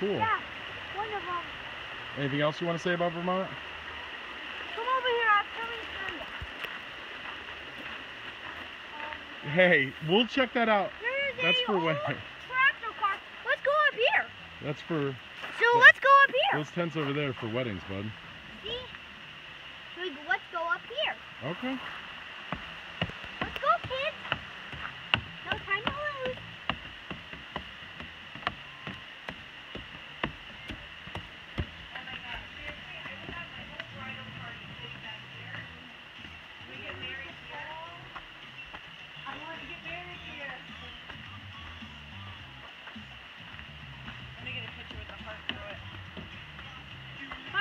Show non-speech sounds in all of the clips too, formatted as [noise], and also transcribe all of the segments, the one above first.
Cool. yeah, one of them. Anything else you want to say about Vermont? Come over here, I'll tell you something. Hey, we'll check that out. That's for when- Let's go up here. That's for So let's go up here. those tents over there for weddings, bud. See? So let's go up here. Okay. Let's go, kids. No time to lose.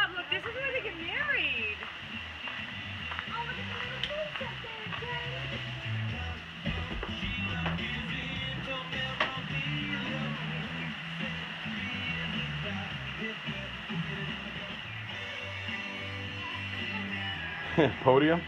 Mom, look, this is where they get married. Oh, look at the little moose up there, Jay. [laughs] Podium?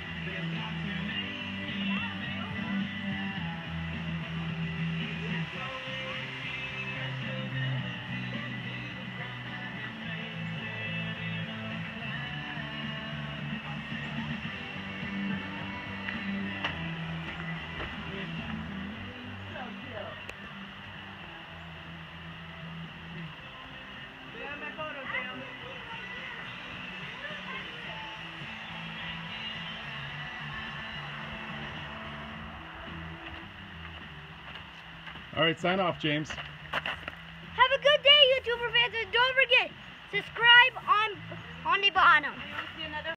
All right, sign off, James. Have a good day, YouTuber fans, and don't forget, subscribe on on the bottom.